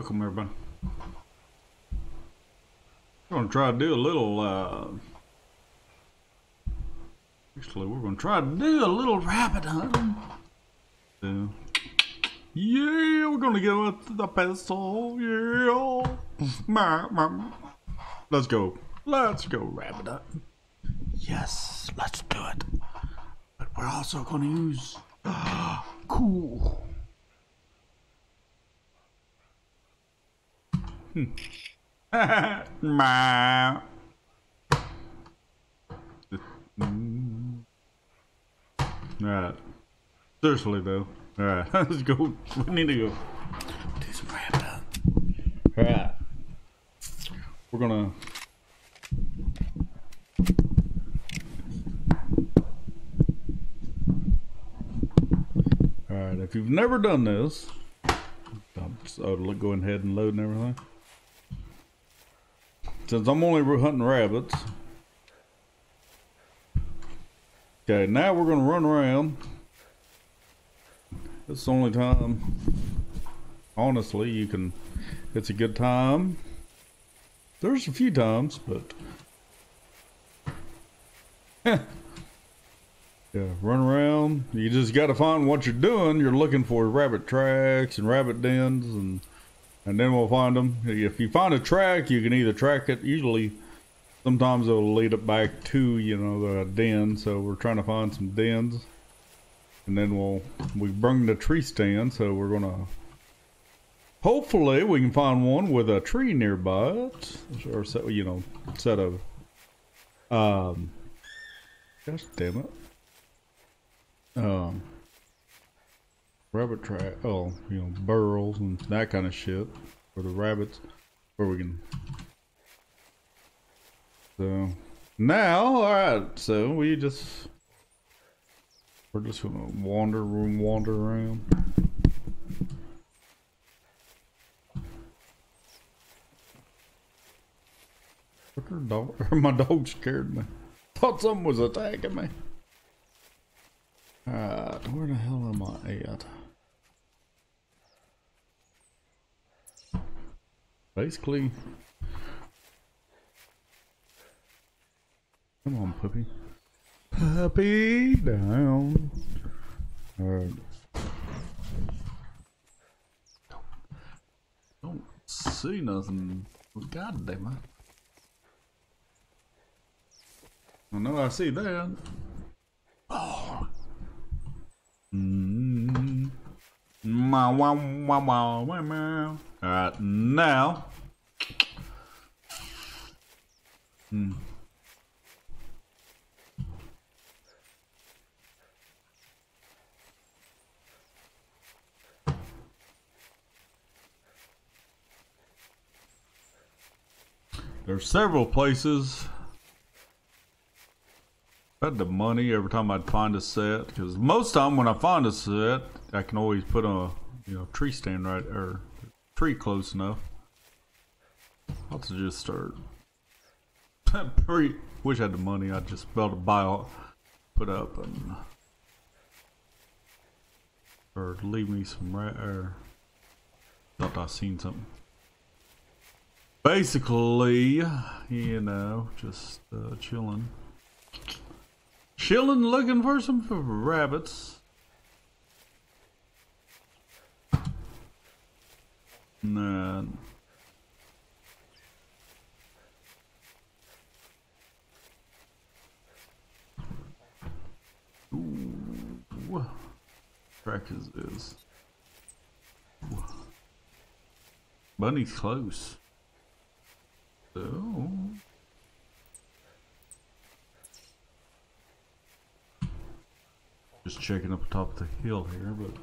Welcome everybody. We're gonna try to do a little uh actually we're gonna try to do a little rabbit hunting. So, yeah, we're gonna go with the pistol, yeah. Let's go. Let's go rabbit hunting. Yes, let's do it. But we're also gonna use cool. Hmm. Ma. Alright. Seriously though. Alright, let's go. We need to go do some rabbit hunt. Alright. We're gonna Alright, if you've never done this, I'm just ahead and load and everything. Since I'm only hunting rabbits. Okay, now we're gonna run around. It's the only time, honestly, you can, it's a good time. There's a few times, but Yeah, run around. You just got to find what you're doing. You're looking for rabbit tracks and rabbit dens, and and then we'll find them. If you find a track, you can either track it. Usually, sometimes it'll lead it back to you know the den. So we're trying to find some dens, and then we'll we bring the tree stand. So we're gonna hopefully we can find one with a tree nearby or set you know set of um. Gosh damn it um, rabbit trap. Oh, you know, burrows and that kind of shit for the rabbits, where we can. So now, all right. So we just we're just gonna wander and wander around. Dog, my dog scared me. Thought something was attacking me. Uh, where the hell am I at? Basically, come on, puppy. Puppy down. Alright. Don't see nothing. God damn it. I know I see that. Oh. Mm. Wow, wow, wow, wow, wow. Alright, now. Hmm. There's several places I had the money every time I'd find a set because most time when I find a set, I can always put a you know tree stand right or tree close enough. I'll just start. Pretty wish I had the money. I'd just be able to buy, all, put up and or leave me some right or thought I seen something. Basically, you know, just uh, chilling. Chilling, looking for some rabbits. Nah. Ooh. Track is this. Bunny's close. So. Just checking up top of the hill here, but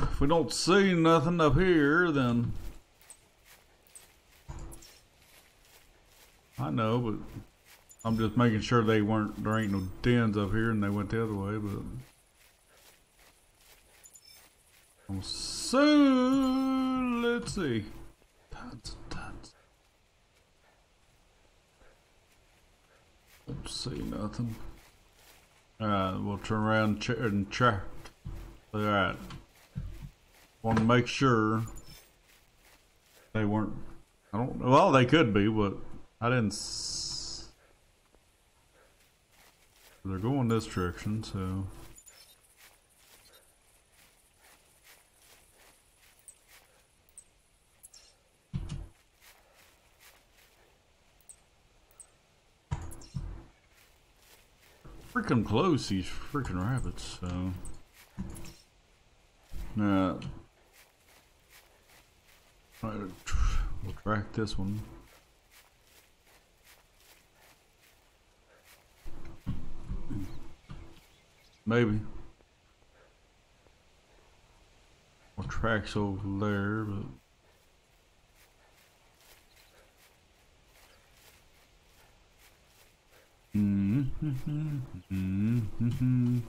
if we don't see nothing up here, then I know, but I'm just making sure they weren't there ain't no dens up here and they went the other way, but so let's see. Tons tons. Don't see nothing. Alright, we'll turn around and try. Alright. Want to make sure they weren't. I don't. Know. Well, they could be, but I didn't. They're going this direction, so. Freaking close, these freaking rabbits, so. Uh, tr- we'll track this one. Maybe. More tracks over there, but.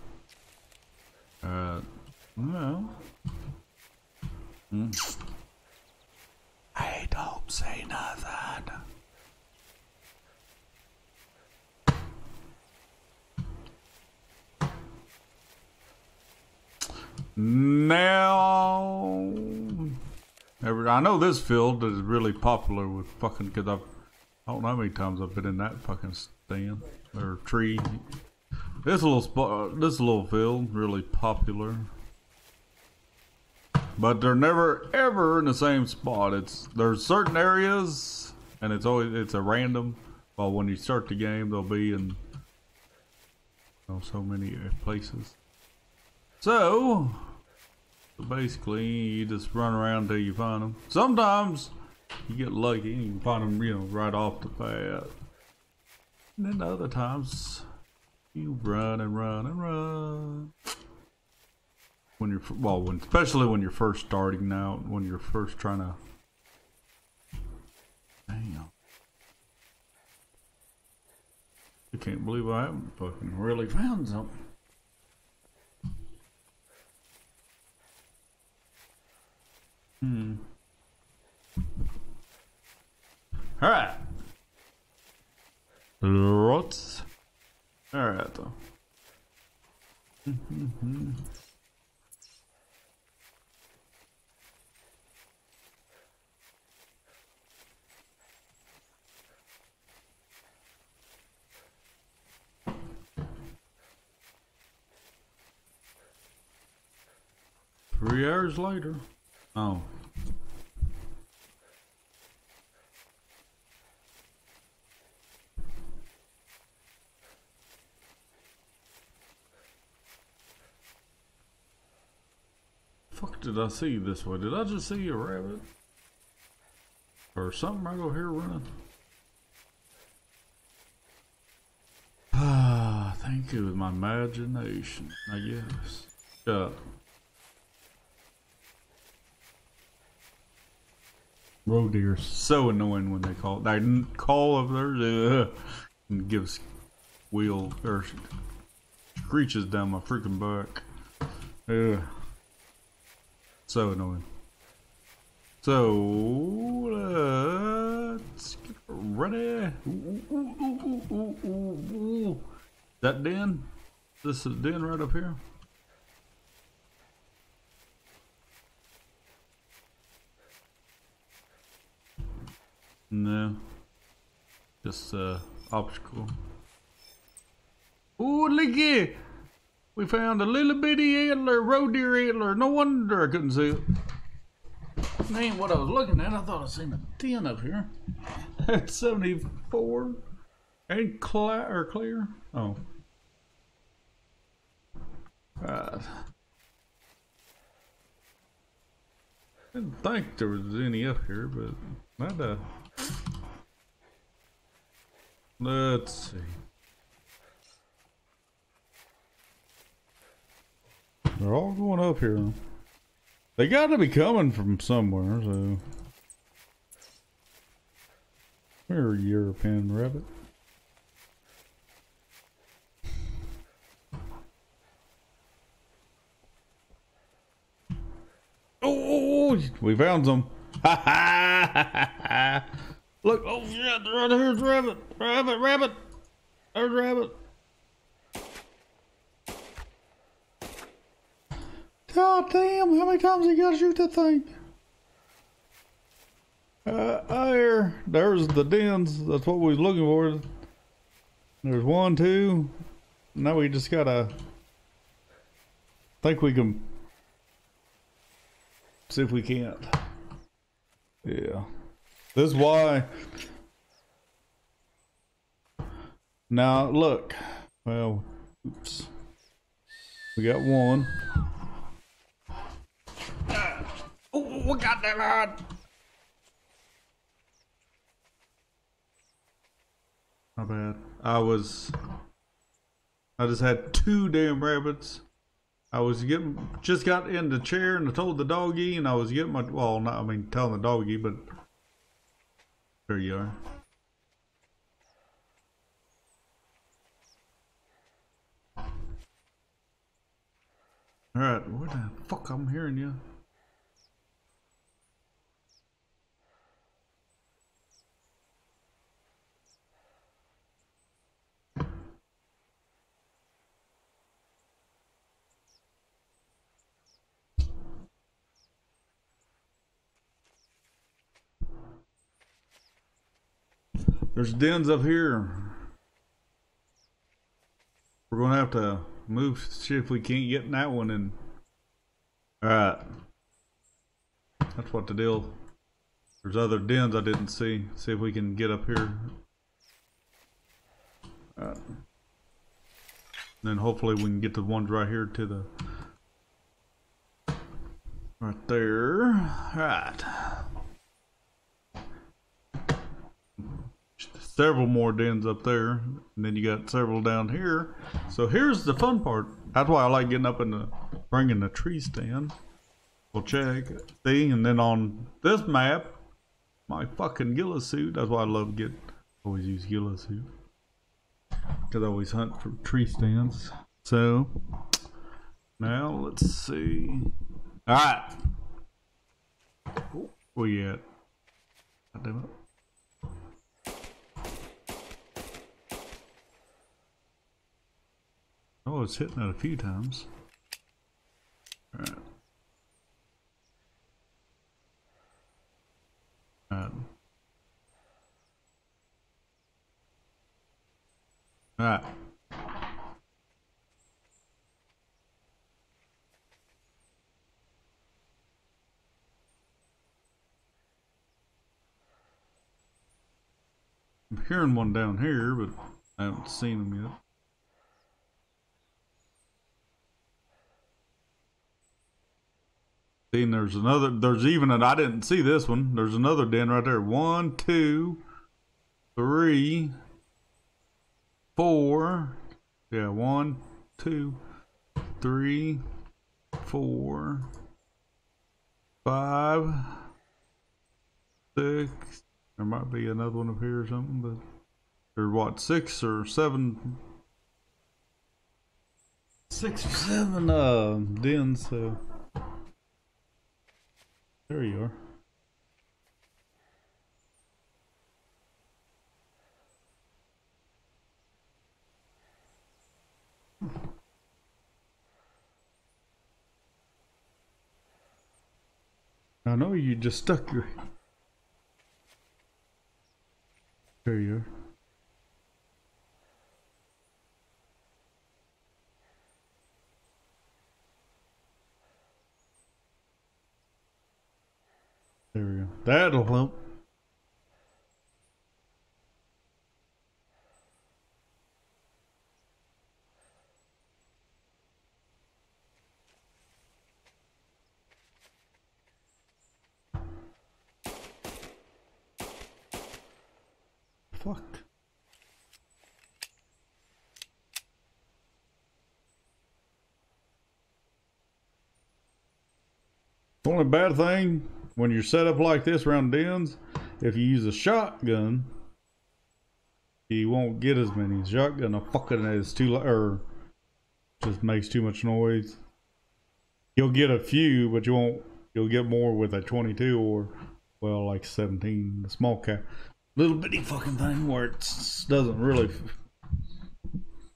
Uh, well. Mm. I don't say nothing. Now, I know this field is really popular with fucking because I've I don't know how many times I've been in that fucking stand or tree. This little spot, this little field, really popular. But they're never ever in the same spot. It's there's certain areas, and it's always it's a random. But when you start the game, they'll be in you know, so many places. So basically, you just run around until you find them. Sometimes you get lucky and you find them, you know, right off the bat. And then other times, you run and run and run. When you're, well, when, especially when you're first starting out, when you're first trying to. Damn. I can't believe I haven't fucking really found something. Hmm. All right. Lots. All right, though. Hours later. Oh. Fuck did I see this way? Did I just see a rabbit? Or something right over here running? Ah, thank you with my imagination, I guess. Yeah. Roe deer so annoying when they call. They call over there and gives wheel or screeches down my freaking back. Ugh. So annoying. So let's get ready. Ooh, ooh, ooh. That den? This is den right up here. No. Just uh obstacle. Ooh, looky! We found a little bitty antler, roe deer antler. No wonder I couldn't see it. Ain't what I was looking at. I thought I seen a 10 up here. That's 74. And clear clear? Oh. Right. Didn't think there was any up here, but not uh Let's see. They're all going up here. They got to be coming from somewhere, so. Where are European rabbit? Oh, oh, oh, we found some. Ha ha ha Look, oh shit, there's rabbit, rabbit, rabbit. There's rabbit. God damn, how many times you gotta shoot that thing? Uh, there, there's the dens. That's what we was looking for. There's one, two. Now we just gotta think we can see if we can't. Yeah. This is why. Now look. Well, oops. We got one. Oh, we got that hard. My bad. I was. I just had two damn rabbits. I was getting just got in the chair and I told the doggy and I was getting my well not I mean telling the doggy but there you are. Alright, where the fuck I'm hearing you? There's dens up here. We're gonna have to move, see if we can't get in that one and Alright. That's what the deal. There's other dens I didn't see. See if we can get up here. Alright. Then hopefully we can get the ones right here to the right there. Right. Several more dens up there, and then you got several down here. So here's the fun part. That's why I like getting up and the, bringing the tree stand. We'll check, see, and then on this map, my fucking ghillie suit. That's why I love get always use ghillie suit because I always hunt for tree stands. So now let's see. All right, where you at? God damn it. Oh, it's hitting it a few times. Alright. Alright. Alright. I'm hearing one down here, but I haven't seen them yet. And there's another, there's even, and I didn't see this one. There's another den right there. One, two, three, four. Yeah, one, two, three, four, five, six. There might be another one up here or something, but there's what, six or seven, six or seven uh, dens, so. There you are. I know you just stuck your... There you are. There we go. That'll help. Fuck. Only bad thing when you're set up like this around dens, if you use a shotgun, you won't get as many. Shotgun a fucking is too or er, just makes too much noise. You'll get a few, but you won't. You'll get more with a 22 or well, like 17, the small cap, little bitty fucking thing where it doesn't really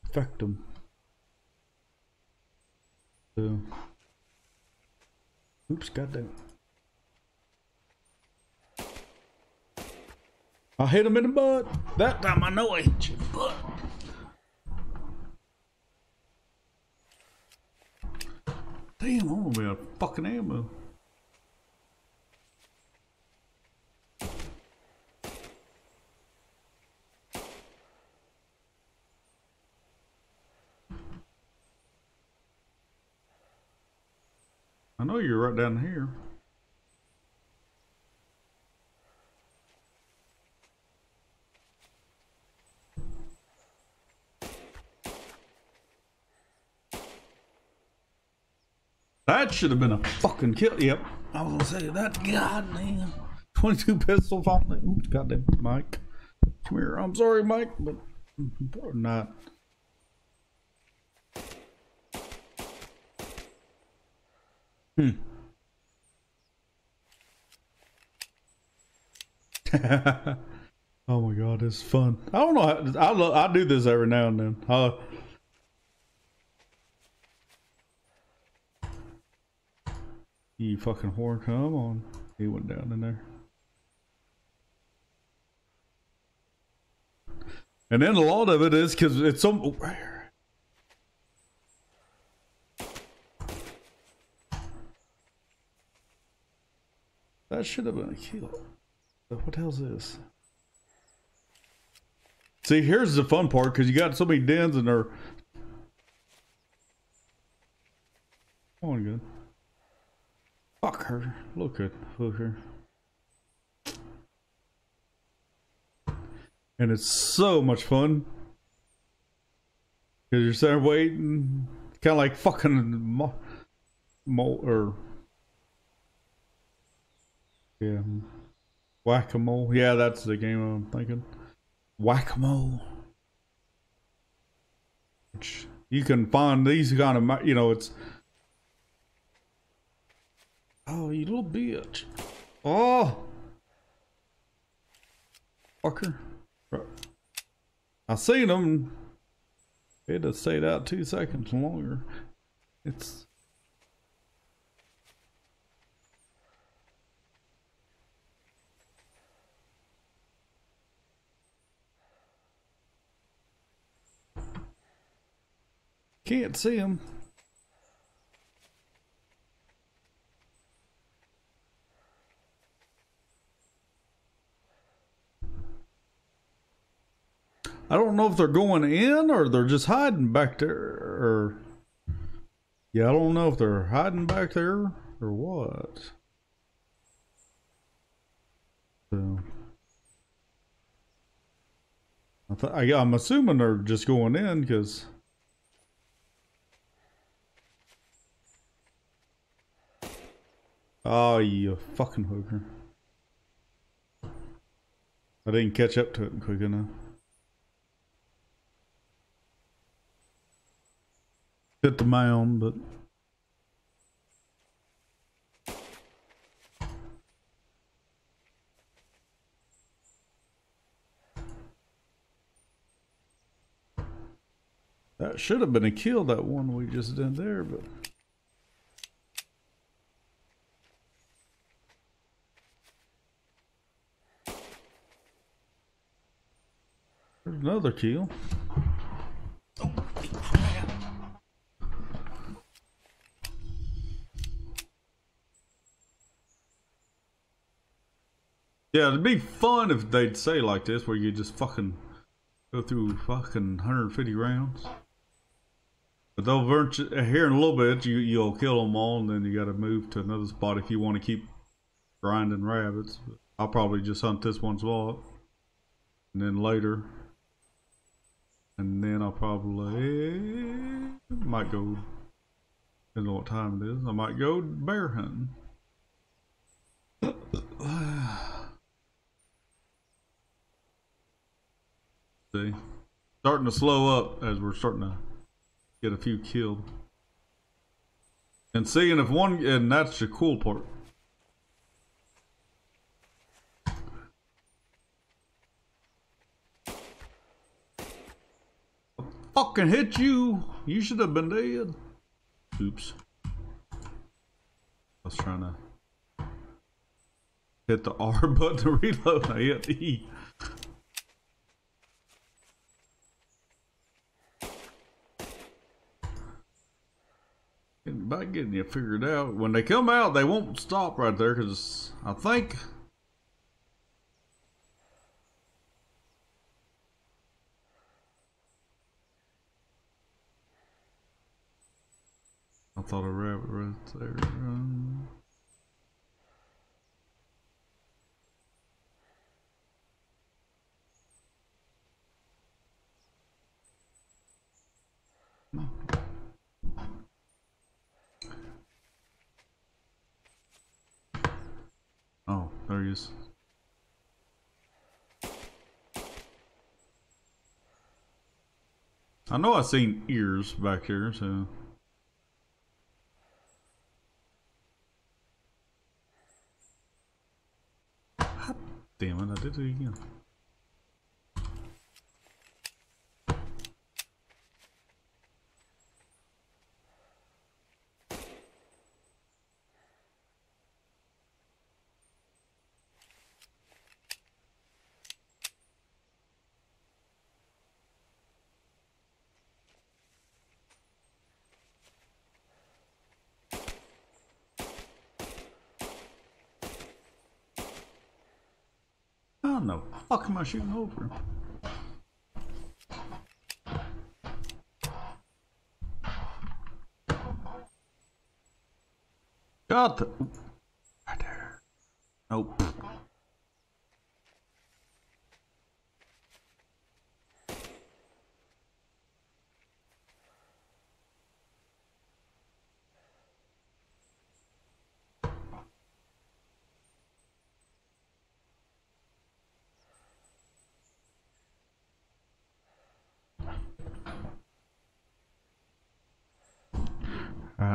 affect them. So. Oops, goddamn. I hit him in the butt. That time I know I hit you in butt. Damn, I'm gonna be of fucking ammo. I know you're right down here. That should have been a fucking kill. Yep. I was gonna say that. Goddamn. 22 pistol finally. Oops, goddamn, Mike. Come here. I'm sorry, Mike, but not. Hmm. oh my god, it's fun. I don't know. I lo- I do this every now and then. Uh, you fucking whore, come on. He went down in there. And then a lot of it is because it's some. Oh, that should have been a kill. What the hell's this? See, here's the fun part because you got so many dens and they're. Going good. Fuck her. Look at her. And it's so much fun. Because you're sitting waiting. Kind of like fucking. Mo- mo- or yeah. Whack a mole. Yeah, that's the game I'm thinking. Whack a mole. Which You can find these kind of, you know, it's. Oh, you little bitch. Oh! Fucker. I seen them. It had stayed out two seconds longer. It's Can't see him. I don't know if they're going in or they're just hiding back there or yeah, I don't know if they're hiding back there or what. So I th- I, I'm assuming they're just going in because Oh, you fucking hooker. I didn't catch up to it quick enough. Hit the mound, but... That should have been a kill, that one we just did there, but... There's another kill. Yeah, it'd be fun if they'd say like this, where you just fucking go through fucking 150 rounds. But they'll uh, here in a little bit, you you'll kill them all, and then you got to move to another spot if you want to keep grinding rabbits. I'll probably just hunt this one spot, and then later and then I'll probably might go depends on what time it is. I might go bear hunting. See, starting to slow up as we're starting to get a few killed, and seeing if one, and that's the cool part. fucking hit you. You should have been dead. Oops. I was trying to hit the R button to reload. I hit the E. Back getting you figured out. When they come out, they won't stop right there because I think I thought a rabbit right there. Um, I know I've seen ears back here, so. God damn it, I did it again. How in the fuck am I shooting over him? God, the, right there. Nope.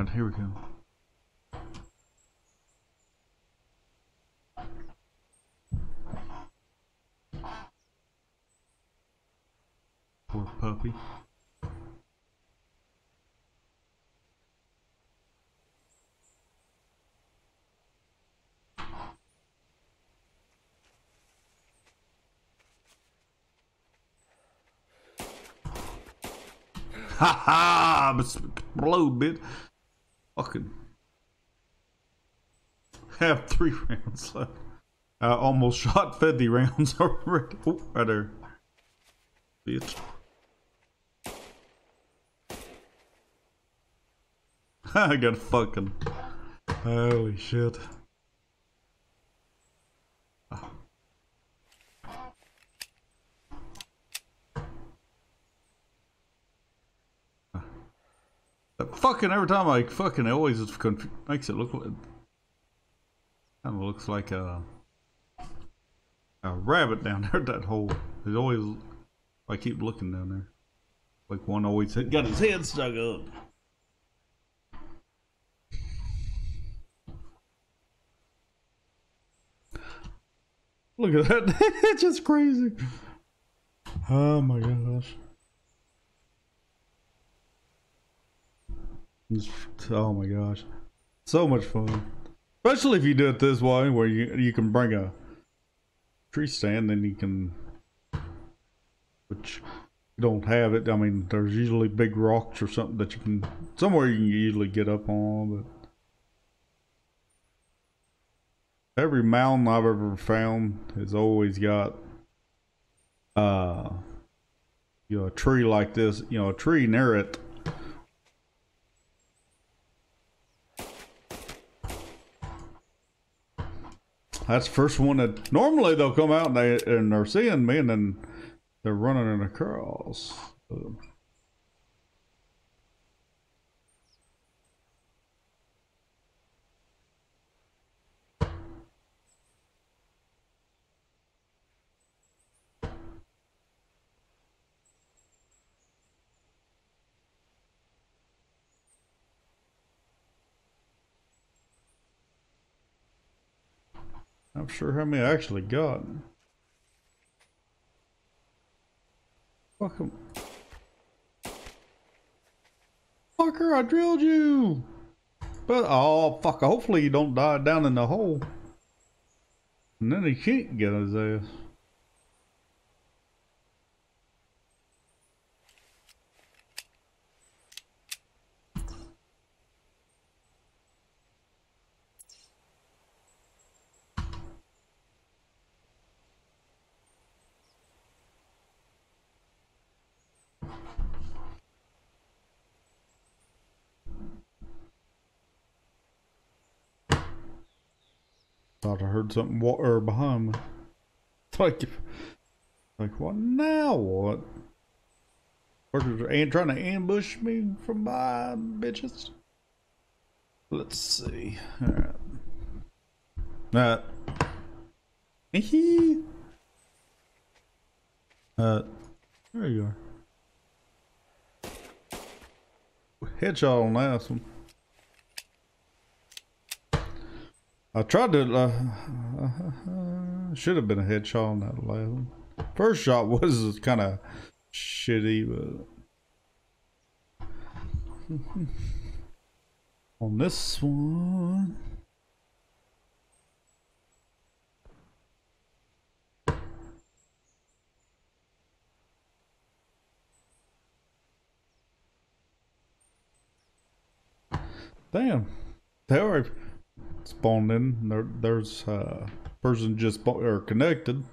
Alright, here we go. Poor puppy. Ha ha! Explode, bit. Fucking. Have three rounds left. I almost shot 50 rounds already. Oh, right there. Bitch. I got fucking. Holy shit. That fucking every time I fucking it always makes it look like kind of looks like a a rabbit down there that hole. It always I keep looking down there, like one always got his head stuck up. Look at that! it's just crazy. Oh my gosh. Oh my gosh, so much fun. Especially if you do it this way, where you you can bring a tree stand, then you can, which you don't have it. I mean, there's usually big rocks or something that you can somewhere you can usually get up on, but. Every mountain I've ever found has always got uh you know a tree like this, you know, a tree near it That's the first one that normally they'll come out and they and they're seeing me and then they're running in across. So, I'm sure how many I actually got. Fuck 'em. Fucker, I drilled you! But oh fuck! Hopefully he don't die down in the hole, and then he can't get his ass. Thought I heard something water behind me. Like, like what now? What? Workers are trying to ambush me from behind, bitches. Let's see. All right. Uh, uh, there you are. Headshot on that one. I tried to, uh, uh, should have been a headshot on that last one. First shot was kind of shitty, but on this one. Damn. They are spawned in. There, there's a person just or connected.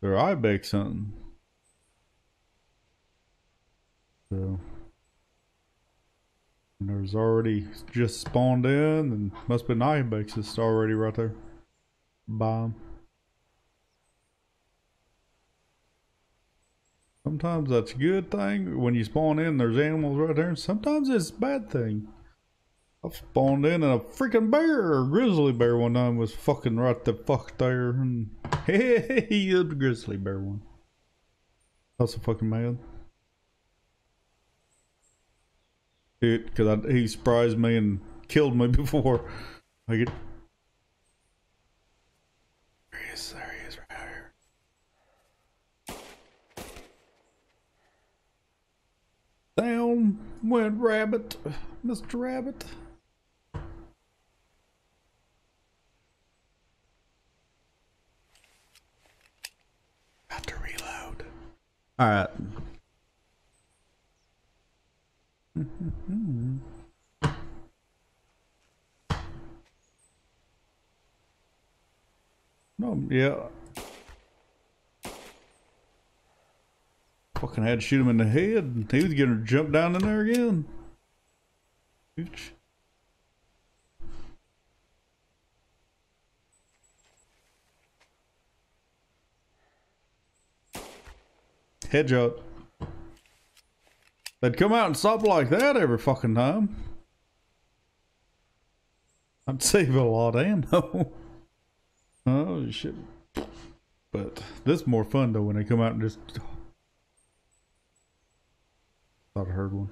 They're ibex hunting. So there's already just spawned in, and must be an ibex that's already right there. Bomb. Sometimes that's a good thing when you spawn in. There's animals right there. Sometimes it's a bad thing. I spawned in and a freaking bear a grizzly bear one time was fucking right the fuck there. And hey, the grizzly bear one. That's so fucking mad. Dude, because he surprised me and killed me before I get. There he is, there he is, right here. Down went Rabbit, Mr. Rabbit. All right. no, yeah. Fucking had to shoot him in the head. He was gonna jump down in there again. Ooch. Headshot. They'd come out and stop like that every fucking time. I'd save a lot of ammo. oh shit. But this is more fun though when they come out and just thought I heard one.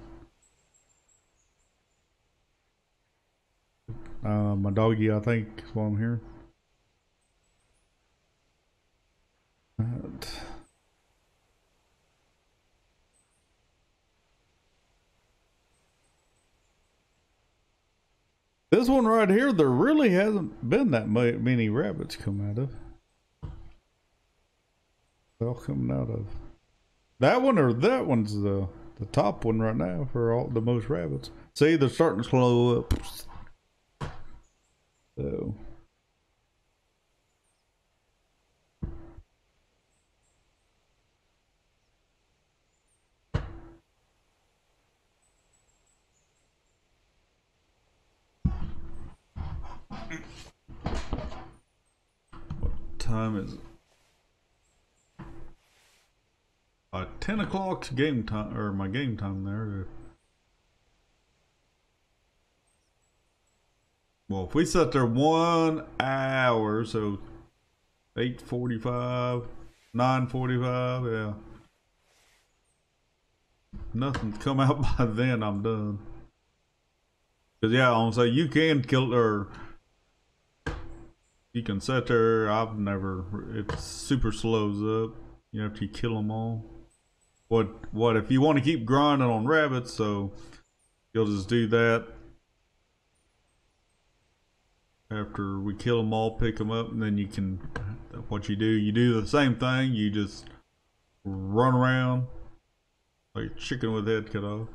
Uh, my doggy, I think, is what I'm hearing. This one right here, there really hasn't been that many rabbits come out of. They're all coming out of. That one or that one's the the top one right now for all the most rabbits. See, they're starting to slow up. So. Time is uh, 10 o'clock game time or my game time there. Well if we set there one hour so 8.45 9.45 yeah. Nothing's come out by then i'm done. Because yeah i'm say you can kill or you can set there. I've never. It super slows up. You have to kill them all. What? What if you want to keep grinding on rabbits? So you'll just do that. after we kill them all, pick them up, and then you can. What you do, you do the same thing. You just run around like a chicken with head cut off,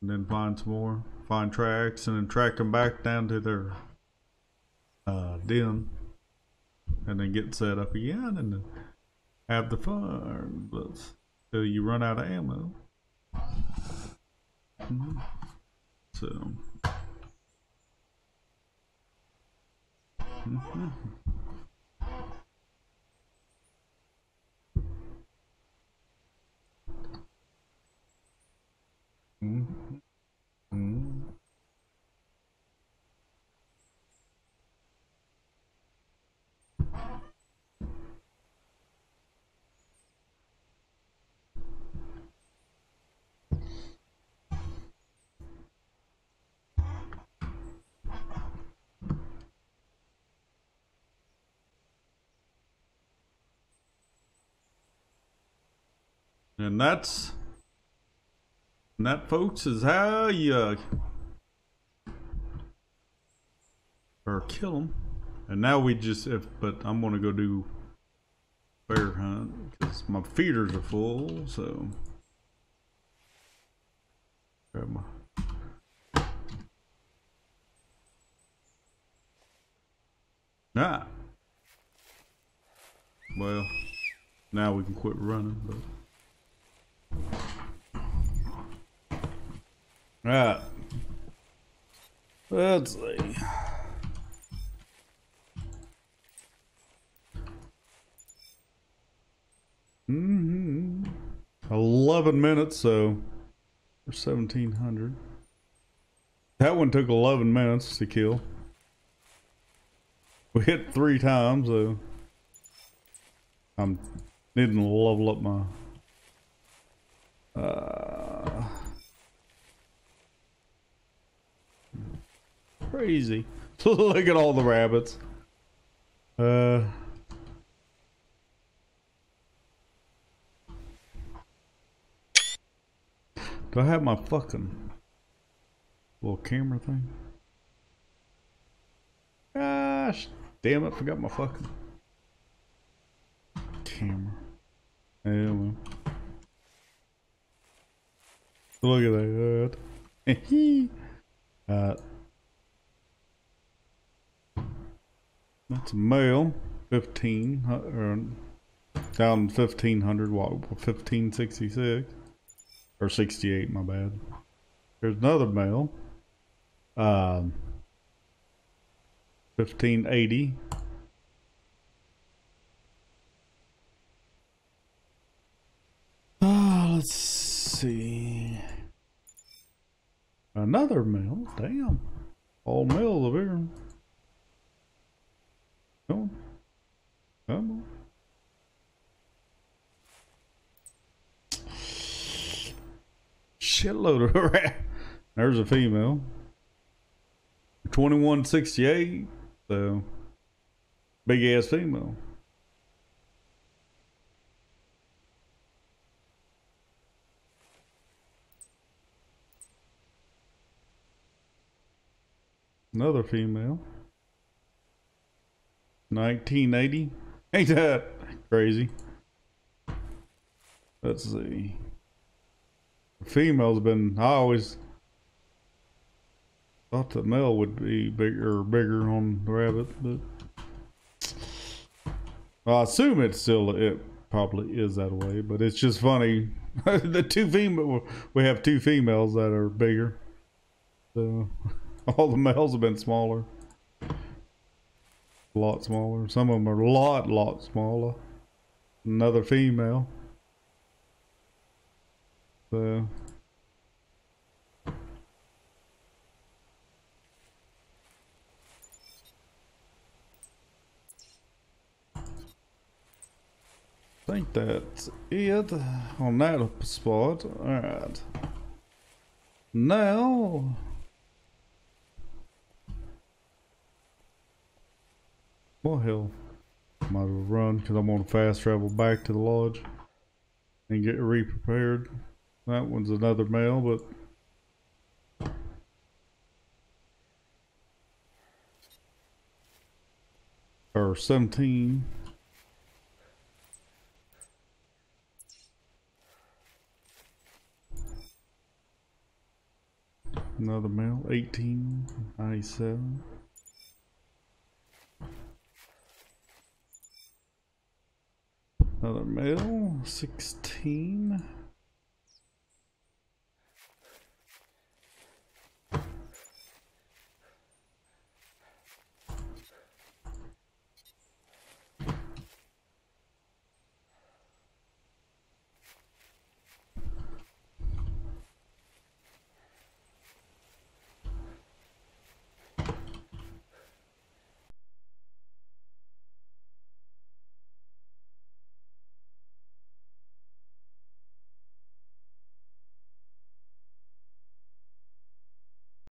and then find some more, find tracks, and then track them back down to their den, and then get set up again, and have the fun until you run out of ammo. Mm -hmm. So. Mm -hmm. And that's and that folks is how you or kill them. And now we just if but I'm gonna go do bear hunt because my feeders are full, so grab my Ah. Well, now we can quit running, but Right. Let's see. Mm hmm 11 minutes, so for 1700. That one took 11 minutes to kill. We hit three times, so I'm needing to level up my uh, crazy. Look at all the rabbits. Uh, do I have my fucking little camera thing? Gosh, damn it, forgot my fucking camera. Well. Look at that. uh, that's a male, 15, or down 1500, what, 1566, or 68, my bad. There's another male, um, 1580. Ah, let's see. Another male, Damn. All mills over here. Come on. Shitload of rat. There's a female. 2168. So, big ass female. Another female. 1980. Ain't that crazy? Let's see. Female's been, I always thought the male would be bigger bigger on the rabbit, but I assume it's still, it probably is that way, but it's just funny. the two female, we have two females that are bigger. So. All the males have been smaller. A lot smaller. Some of them are a lot, lot smaller. Another female. So. I think that's it on that spot. Alright. Now Well, hell, might as well run because I'm going to fast travel back to the lodge and get re-prepared. That one's another male, but or 17. Another male, 18, 97. Another male, 16.